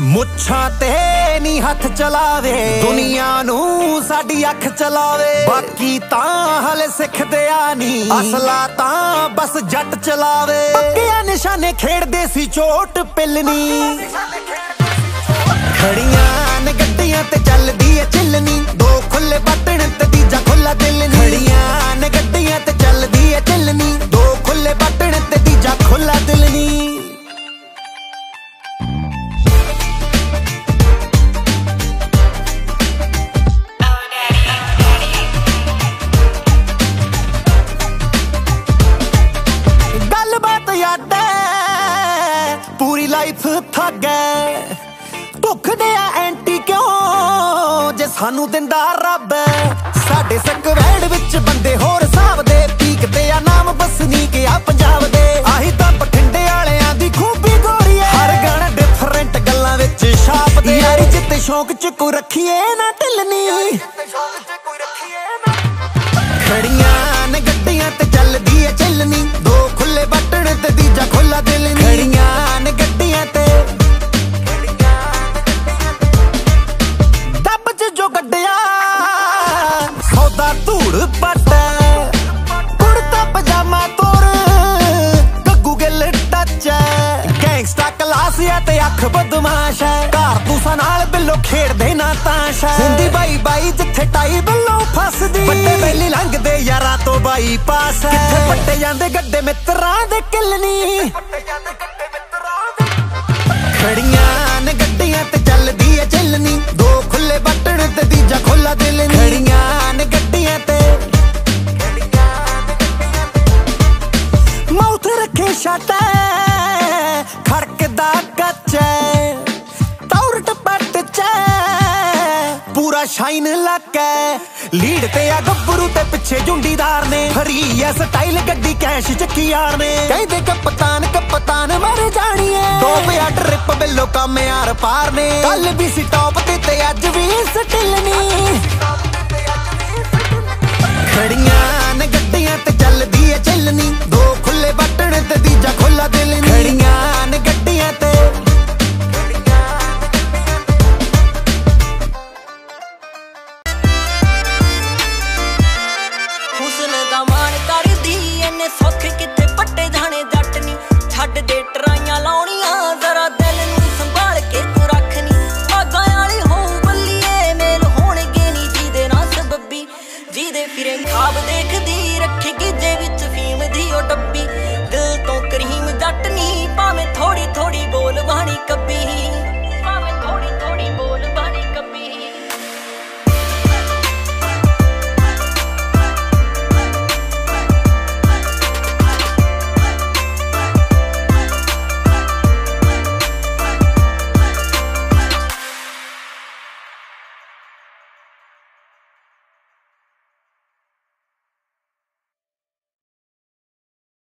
ਮੁੱਛਾਂ ਤੇ ਨਹੀਂ ਹੱਥ ਚਲਾਵੇ। ਦੁਨੀਆ ਨੂੰ ਸਾਡੀ ਅੱਖ ਚਲਾਵੇ। ਬਾਕੀ ਤਾਂ ਹਲੇ ਸਿੱਖਦੇ ਆ ਨਹੀਂ ਅਸਲਾ ਤਾਂ ਬਸ ਜੱਟ ਚਲਾਵੇ। ਪੱਕਿਆਂ ਨਿਸ਼ਾਨੇ ਖੇਡਦੇ ਸੀ ਚੋਟ ਪਿਲਨੀ ਖੜੀਆਂ ਨੇ ਗੱਡੀਆਂ ਤੇ ਚੱਲਦੀ ਏ ਚਿਲਨੀ ਦੋ ਖੁੱਲੇ ਬਟਣ ਤੇ ਤੀਜਾ ਖੁੱਲਾ ਲਾਈਫ ਥੱਗੈ ਭੁੱਖ ਦੇ ਆ ਐਂਟੀ ਕਿਉਂ? ਜੇ ਸਾਨੂੰ ਦਿੰਦਾ ਰੱਬ। ਸਾਡੇ ਸਕਵੈੜ ਵਿੱਚ ਬੰਦੇ ਹੋਰ ਹਿਸਾਬ ਦੇ। ਪੀਕਦੇ ਆ ਨਾਮ ਬਸਨੀਕ ਆ ਪੰਜਾਬ ਦੇ। ਆਹੀ ਤਾਂ ਬਠਿੰਡੇ ਵਾਲਿਆਂ ਦੀ ਖੂਬੀ ਗੋਰੀ ਹੈ। ਹਰ ਗਾਣਾ ਡਿਫਰੈਂਟ ਗੱਲਾਂ ਵਿੱਚ ਛਾਪ ਦੇ। ਯਾਰੀ ਜਿੱਤੇ ਸ਼ੌਂਕ ਚ ਕੋ ਰੱਖੀਏ ਨਾ ਢਿੱਲਣੀ ਖੜੀਆਂ ਤੇ ਅੱਖ ਬਦਮਾਸ਼ ਹੈ। ਕਾਰਤੂਸਾਂ ਨਾਲ ਬਿੱਲੋ ਖੇਡਦੇ ਨਾ ਤਾਸ਼ ਹੈ। ਹੁੰਦੀ ਬਾਈ ਬਾਈ ਜਿੱਥੇ ਟਾਈ ਬਿੱਲੋ ਫਸਦੀ। ਵੱਡੇ ਬੈਲੀ ਲੰਘਦੇ ਯਾਰਾਂ ਤੋਂ ਬਾਈ ਪਾਸ ਹੈ। ਕਿੱਥੇ ਪੱਟੇ ਜਾਂਦੇ ਗੱਡੇ ਮਿੱਤਰਾਂ ਦੇ ਕਿਲਨੀ। ਖੜੀਆਂ ਖੜਕਦਾ ਕੱਚੈ ਤੌਰਟ ਪੱਟ ਚੈ ਪੂਰਾ ਸ਼ਾਈਨ ਲੱਕੈ ਲੀਡ ਤੇ ਆ ਗੱਭਰੂ ਤੇ ਪਿੱਛੇ ਜੁੰਡੀਦਾਰ ਨੇ। ਫਰੀ ਐ ਸਟਾਈਲ ਗੱਡੀ ਕੈਸ਼ ਚੱਕੀ ਯਾਰ ਨੇ। ਕਹਿੰਦੇ ਕਪਤਾਨ ਕਪਤਾਨ ਮਰ ਜਾਣੀਏ। ਦੋ ਪਿਆ ਟ੍ਰਿਪ ਬਿੱਲੋ ਕੰਮ ਯਾਰ ਪਾਰ ਨੇ। ਕੱਲ ਵੀ ਸੀ ਟੌਪ ਤੇ ਤੇ ਅੱਜ ਵੀ ਸਟਿਲ ਨਹੀਂ ਖੜੀਆਂ ਨੇ ਗੱਡੀਆਂ ਤੇ ਚੱਲਦੀ ਏ ਚੱਲਣੀ ਫਿਰੇ ਖਾਬ ਦੇਖਦੀ, ਰੱਖੇ ਗਿੱਜੇ ਵਿੱਚ ਫੀਮ ਦੀ ਉਹ ਟੱਪੀ ਦਿਲ ਤੋਂ ਕਰੀਮ ਜੱਟ ਨਹੀਂ ਭਾਵੇਂ ਥੋੜੀ ਥੋੜੀ